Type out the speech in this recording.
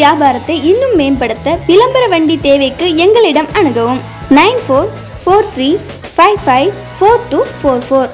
வியாபாரத்தை இன்னும் மேம்படுத்த விளம்பர வண்டி தேவைக்கு எங்களிடம் அணுகவும். Nine four four three five five four two four four.